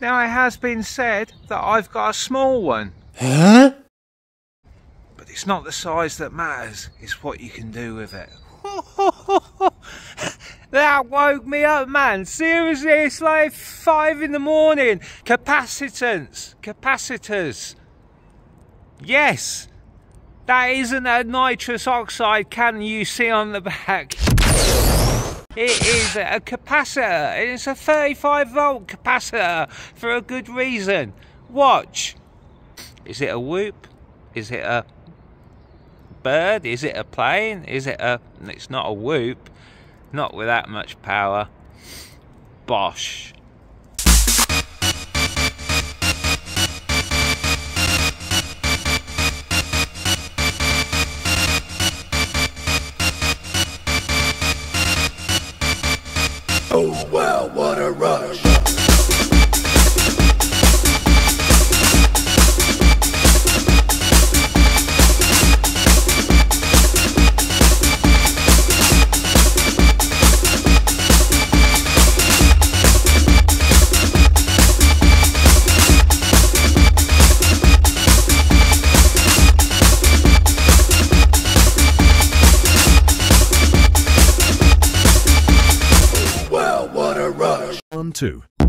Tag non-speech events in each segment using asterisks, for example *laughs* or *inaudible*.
Now, it has been said that I've got a small one. Huh? But it's not the size that matters, it's what you can do with it. *laughs* that woke me up, man. Seriously, it's like five in the morning. Capacitance. Capacitors. Yes. That isn't a nitrous oxide can you see on the back. It is a capacitor. It's a 35 volt capacitor for a good reason. Watch. Is it a whoop? Is it a bird? Is it a plane? Is it a. It's not a whoop. Not with that much power. Bosh. Oh wow, what a rush. Rush.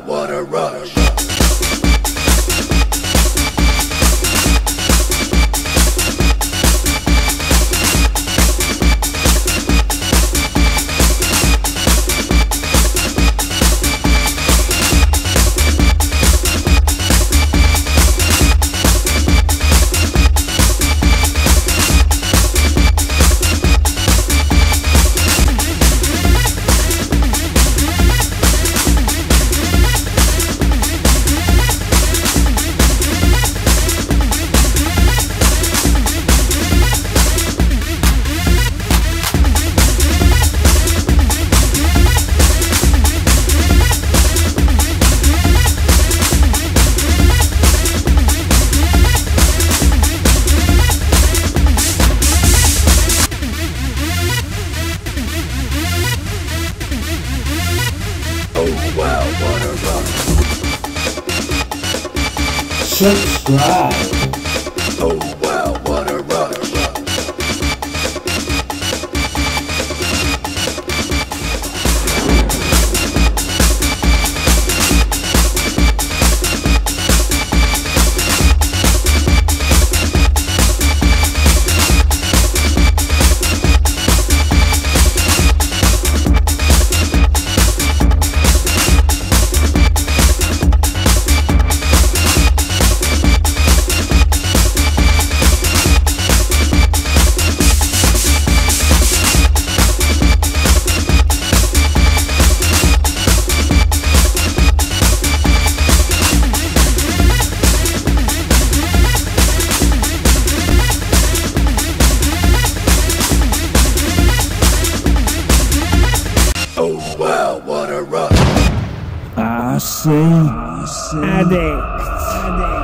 What a rush. Subscribe. Addict.